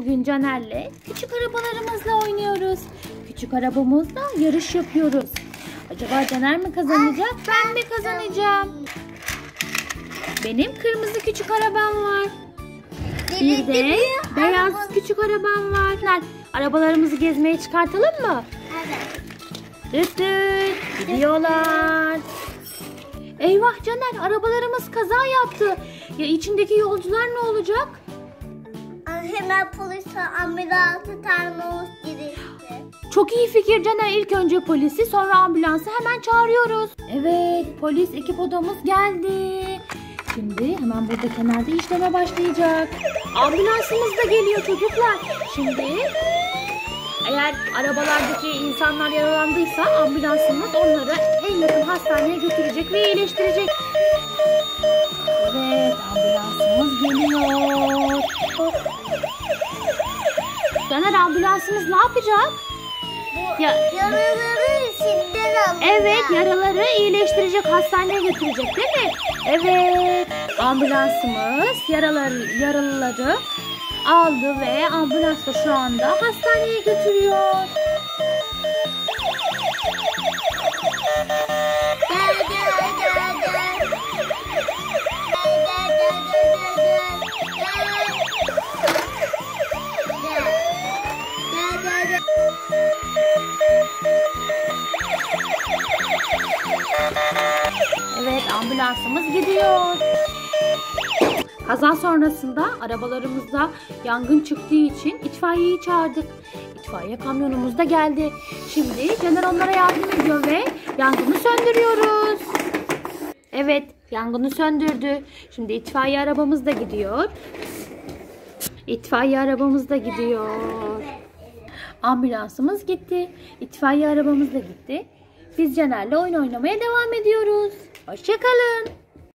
Bugün Caner'le küçük arabalarımızla oynuyoruz. Küçük arabamızla yarış yapıyoruz. Acaba Caner mi kazanacak, ben mi kazanacağım? Benim kırmızı küçük arabam var. Bir de beyaz küçük arabam var. Arabalarımızı gezmeye çıkartalım mı? Evet. Düt düt gidiyorlar. Eyvah Caner arabalarımız kaza yaptı. Ya içindeki yolcular ne olacak? Hemen polis ambulansı termos girişti. Çok iyi fikir Caner. İlk önce polisi sonra ambulansı hemen çağırıyoruz. Evet polis ekip odamız geldi. Şimdi hemen burada kenarda işleme başlayacak. Ambulansımız da geliyor çocuklar. Şimdi eğer arabalardaki insanlar yaralandıysa ambulansımız onları en yakın hastaneye götürecek ve iyileştirecek. Evet ambulansımız Caner ambulansımız ne yapacak? Bu Ya- yaraları şimdiden alacağız. Evet yaraları iyileştirecek hastaneye götürecek değil mi? Evet ambulansımız yaraları, yaralıları aldı ve ambulans da şu anda hastaneye götürüyor. Evet ambulansımız gidiyor. Kaza sonrasında arabalarımızda yangın çıktığı için itfaiyeyi çağırdık. İtfaiye kamyonumuz da geldi. Şimdi Caner onlara yardım ediyor ve yangını söndürüyoruz. Evet yangını söndürdü. Şimdi itfaiye arabamız da gidiyor. İtfaiye arabamız da gidiyor. Ambulansımız gitti. İtfaiye arabamız da gitti. Biz Caner'le oyun oynamaya devam ediyoruz. Hoşçakalın.